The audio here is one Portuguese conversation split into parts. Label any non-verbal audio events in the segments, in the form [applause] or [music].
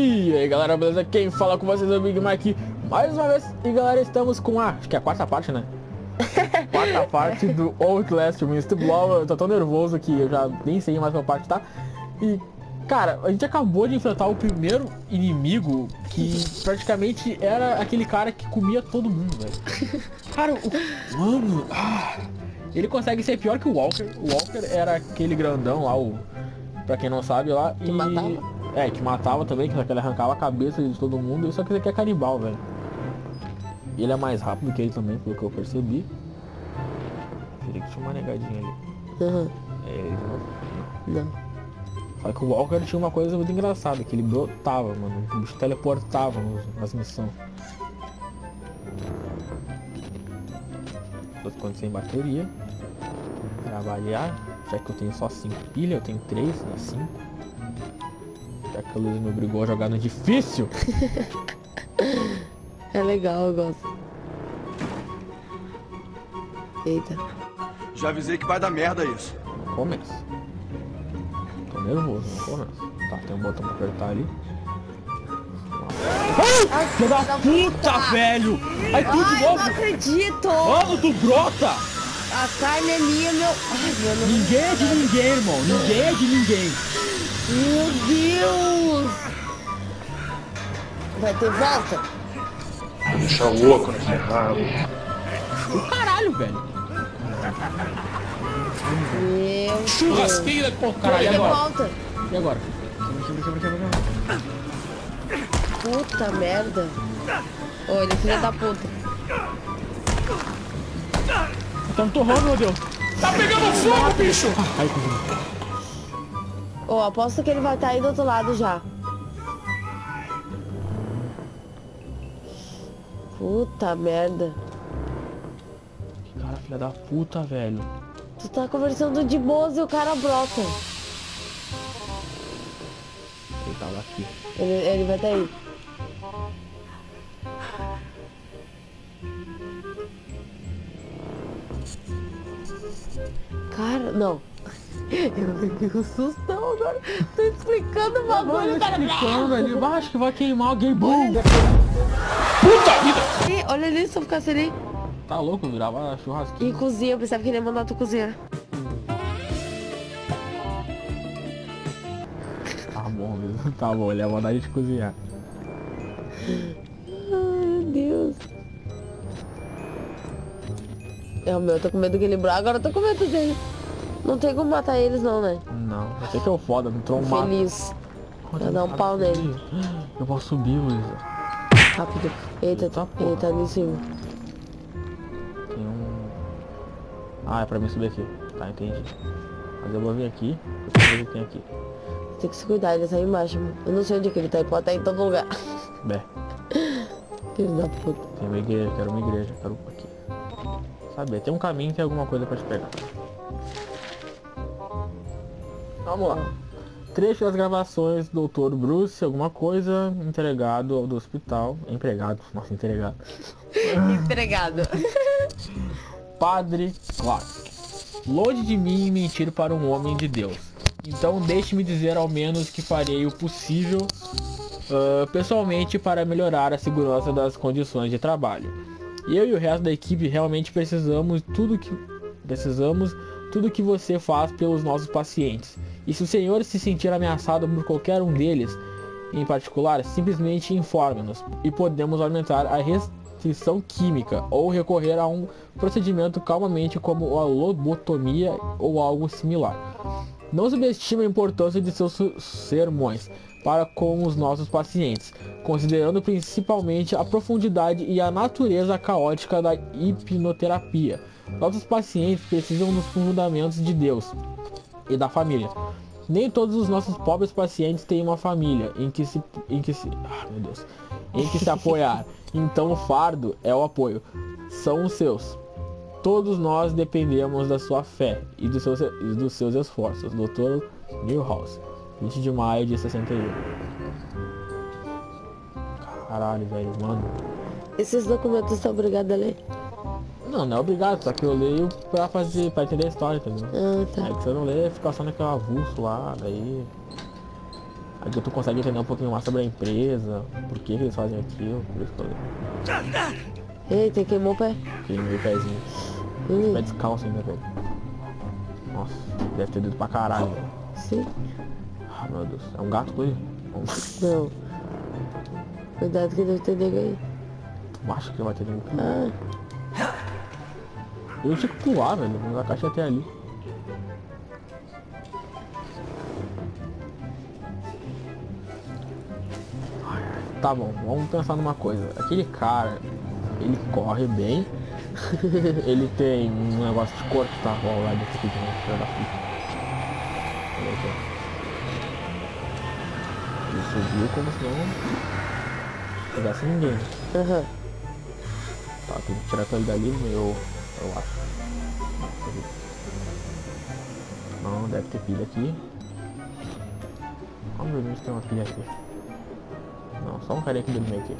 E aí galera, beleza? Quem fala com vocês é o Big Mike mais uma vez. E galera, estamos com a, acho que é a quarta parte, né? [laughs] quarta parte do Outlast Mr. Blow. Eu tô tão nervoso que eu já nem sei mais qual parte tá. E, cara, a gente acabou de enfrentar o primeiro inimigo que praticamente era aquele cara que comia todo mundo, velho. [laughs] Cara, o... Mano, ah, ele consegue ser pior que o Walker. O Walker era aquele grandão lá, o... Pra quem não sabe lá. Que e... matava? É, que matava também, que ele arrancava a cabeça de todo mundo. Só que ele aqui é canibal, velho. E ele é mais rápido que ele também, pelo que eu percebi. Teria que tinha uma negadinha ali. Uhum. É, ele de novo. Não. Só que o Walker tinha uma coisa muito engraçada, que ele brotava, mano. O bicho teleportava nas missões. Tô ficando sem bateria. Trabalhar. Já que eu tenho só 5 pilhas, eu tenho 3, né? 5. Que a Luísa me obrigou a jogar no difícil. [laughs] É legal, eu gosto. Eita. Já avisei que vai dar merda isso. Não começa. Tô nervoso, não começa. Tá, tem um botão pra apertar ali. Ai, filho da puta, velho! Ai, tu de eu não novo! acredito! Mano, tu brota! A carne é meu... Ai, mano. Ninguém é de ninguém, irmão. Ninguém é de ninguém. Meu Deus! Vai ter volta? Deixa louco nesse rabo. Do caralho, velho. Meu. Churrasqueira com Caralho, e Vai ter volta. E agora? Quebra, quebra, quebra, quebra, quebra. Puta merda. Ô, ele é filho da puta. Tá me torrando, meu Deus. Tá pegando fogo, bicho! Ai, cozinha. Ô, aposto que ele vai estar aí do outro lado já. Puta merda. Cara, filha da puta, velho. Tu tá conversando de boas e o cara brota. Ele tava aqui. Ele, ele vai estar aí. Cara, não. [laughs] Eu com sustão agora. Tô explicando o bagulho, cara. Ficando ali. Ah, acho que vai queimar alguém. Bum! Puta vida! Ih, Olha ali, eu ficasse ali. Tá louco, eu virava churrasquinho. E cozinha, eu pensava que ele ia mandar tu cozinhar. Tá bom, mesmo. Tá bom, ele ia mandar a gente cozinhar. Ai, meu Deus. É o meu, eu tô com medo que ele bra- Agora eu tô com medo dele. Não tem como matar eles não, né? Não, sei que é o foda, me entrou um mato. Feliz. Vai dar um pau subir. nele. Eu posso subir, Luísa. Rápido. Eita, Eita, porra. ele tá ali em cima. Tem um... Ah, é pra mim subir aqui. Tá, entendi. Mas eu vou vir aqui. Eu vou ver o que tem aqui. Tem que se cuidar, ele tá aí embaixo, mano. Eu não sei onde é que ele tá, ele pode estar em todo lugar. Bé, [laughs] Filho da puta. tem uma igreja, quero uma igreja, quero aqui. Saber, tem um caminho, tem alguma coisa pra te pegar. Vamos lá. Trecho das gravações do Dr. Bruce, alguma coisa, entregado do hospital. Empregado, nossa, entregado. [laughs] Empregado. [laughs] Padre Clark. Longe de mim mentir para um homem de Deus. Então deixe-me dizer ao menos que farei o possível ah, pessoalmente para melhorar a segurança das condições de trabalho. Eu e o resto da equipe realmente precisamos tudo que precisamos tudo que você faz pelos nossos pacientes. E se o senhor se sentir ameaçado por qualquer um deles, em particular, simplesmente informe-nos e podemos aumentar a restrição química ou recorrer a um procedimento calmamente como a lobotomia ou algo similar. Não subestime a importância de seus sermões para com os nossos pacientes, considerando principalmente a profundidade e a natureza caótica da hipnoterapia. Nossos pacientes precisam dos fundamentos de Deus e da família. Nem todos os nossos pobres pacientes têm uma família em que se, em que se, ah, meu Deus, em que se [laughs] apoiar. Então o fardo é o apoio. São os seus. Todos nós dependemos da sua fé e dos seus, e dos seus esforços. Dr. Newhouse, 20 de maio de 61. Caralho, velho, mano. Esses documentos estão obrigados a ler? Não, não é obrigado, só que eu leio pra fazer, pra entender a história, entendeu? Ah, É tá. que você não lê, fica só naquele avulso lá, daí. Aqui tu consegue entender um pouquinho mais sobre a empresa, por que, que eles fazem aquilo, por isso que eu Eita, queimou o pé. queimei o pezinho. Hum, Pé descalço ainda, velho. Nossa, deve ter dedo pra caralho. sim. Ah, meu Deus. É um gato ali? Não. Cuidado que deve ter nego aí. Eu acho que vai ter nenhum. Ah, Eu tinha que pular, velho. A caixa até ali. Tá bom, vamos pensar numa coisa. Aquele cara, ele corre bem. [laughs] ele tem um negócio de corpo, tá? Lá desse aqui, né? Filho da ó. Ele subiu como se não tivesse ninguém. Tá, tem que tirar aquele dali, meu. Eu acho. Não, deve ter pilha aqui. Vamos ver se tem uma pilha aqui. Não, só um carinha aqui dormir aqui.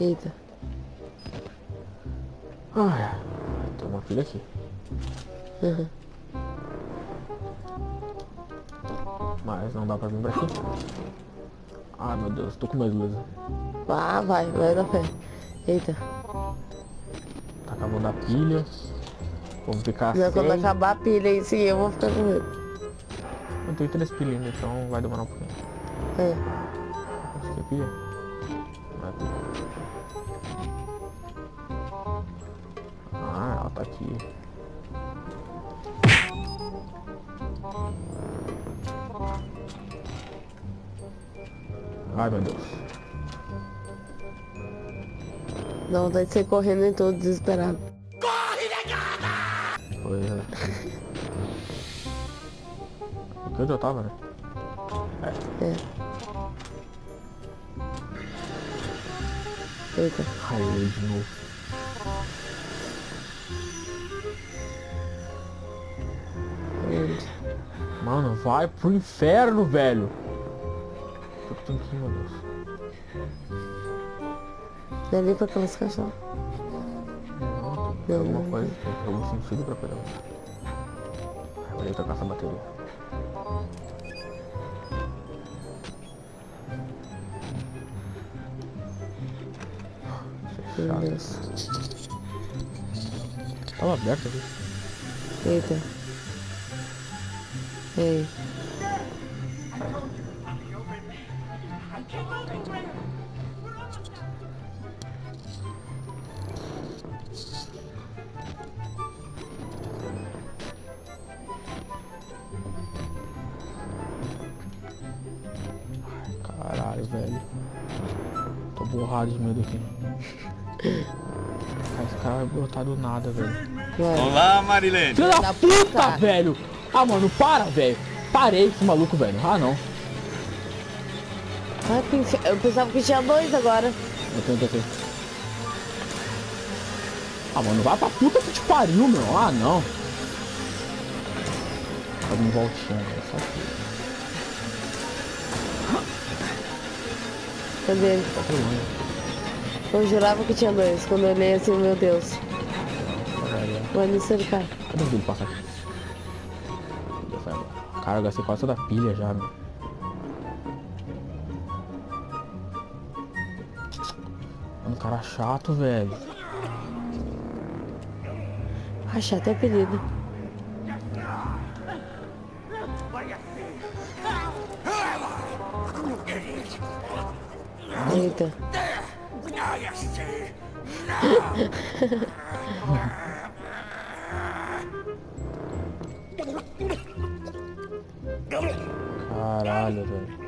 Eita. Ai, ai, tem uma pilha aqui. Aham. Mas não dá pra vir pra aqui. Ai meu Deus, tô com medo, Luísa. Ah, vai, vai na fé. Eita. Tá acabando a pilha. Vamos ficar Não, quando sem. acabar a pilha aí, sim, eu vou ficar com medo. Eu tenho três pilhinhas, então vai demorar um pouquinho. É. Acho que é pilha. Não é pilha. Tá aqui. Ai meu Deus. Dá vontade de sair correndo em todo desesperado. Foi. é. Aqui onde eu tava, né? É. Eita. Ai, de novo. Vai pro inferno, velho. Tô com aqui, meu Deus. É nem pra aquelas caixas. Não, tem alguma coisa, tem algum sentido pra pegar. Ai, Vou trocar essa bateria. Deus. Tava aberto ali. Eita. Ei. Caralho, velho. Tô borrado de medo aqui. Esse [laughs] cara vai brotar do nada, velho. Olá, Marilene. Filho da Da puta, puta. velho! Ah, mano, para, velho! Parei com esse maluco, velho. Ah, não. Pense- eu pensava que tinha dois agora. Eu tenho que Ah, mano, vai pra puta que te pariu, meu. Ah, não. Tá dando voltinha, velho. Só que... Cadê ele? Tá pulando. Eu jurava que tinha dois. Quando eu olhei assim, meu Deus. Vai me cercar. Cadê passar aqui? Eu gastei quase toda a pilha já, meu. Mano, cara chato, velho. Ah, chato é apelido. Eita. [laughs] Caralho, velho.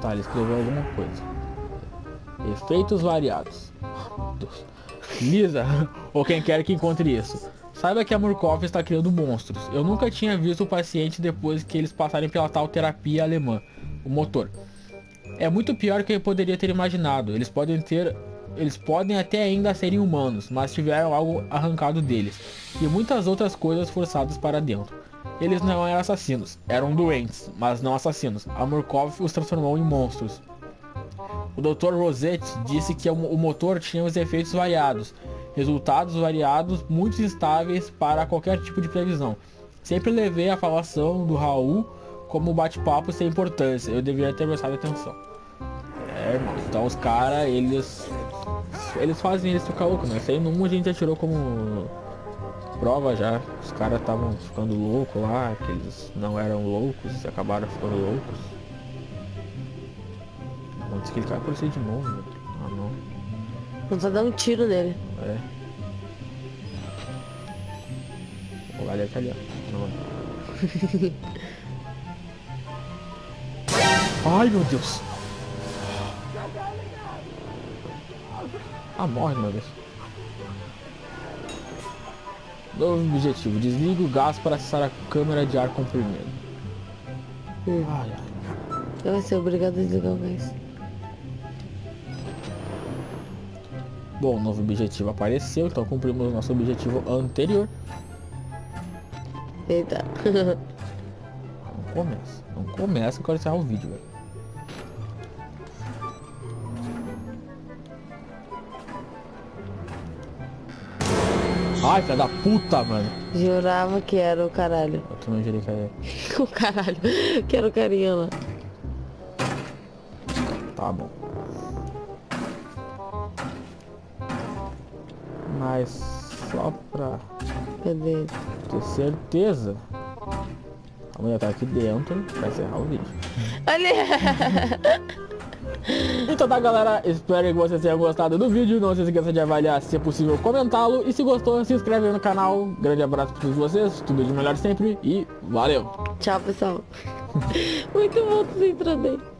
Tá, ele escreveu alguma coisa. Efeitos variados. Lisa, ou quem quer que encontre isso. Saiba que a Murkoff está criando monstros. Eu nunca tinha visto o paciente depois que eles passarem pela tal terapia alemã, o motor. É muito pior que eu poderia ter imaginado. Eles podem ter. Eles podem até ainda serem humanos, mas tiveram algo arrancado deles. E muitas outras coisas forçadas para dentro. Eles não eram assassinos, eram doentes, mas não assassinos. A Murkoff os transformou em monstros. O Dr. Rosette disse que o motor tinha os efeitos variados resultados variados muito instáveis para qualquer tipo de previsão. Sempre levei a falação do Raul como bate-papo sem importância. Eu deveria ter prestado atenção. É. Então os caras, eles. Eles fazem isso ficar louco, né? Isso aí num a gente já tirou como prova já. Os caras estavam ficando loucos lá, que eles não eram loucos e acabaram ficando loucos. Ele cai por ser de novo, né? Ah não. Vamos só dar um tiro nele. É. O galera tá ali, ó. Não. é. [laughs] Ai meu Deus. Ah, morre, meu Deus. Novo objetivo. Desliga o gás para acessar a câmera de ar comprimido. Ai, ai. Eu vou ser obrigado a desligar o gás. Bom, novo objetivo apareceu, então cumprimos o nosso objetivo anterior. Eita. [laughs] Não começa. Não começa, eu quero encerrar o vídeo, velho. Ai, filha da puta, mano. Jurava que era o caralho. Eu também jurei que era... [laughs] O caralho. Que era o carinha lá. Tá bom. Mas só pra Cadê? ter certeza. A mulher tá aqui dentro pra encerrar o vídeo. Olha! [laughs] Então tá galera, espero que vocês tenham gostado do vídeo, não se esqueça de avaliar se é possível comentá-lo e se gostou se inscreve no canal, grande abraço pra todos vocês, tudo de melhor sempre e valeu! Tchau, pessoal. [laughs] Muito bom vocês entrando aí.